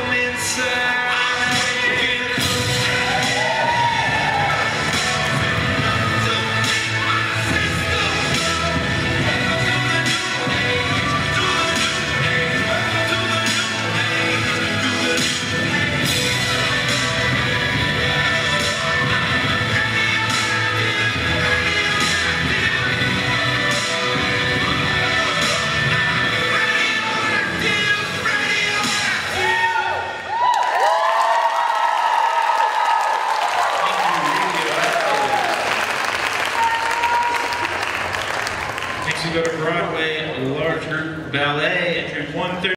me. Go to Broadway Large Group Ballet, entry 130.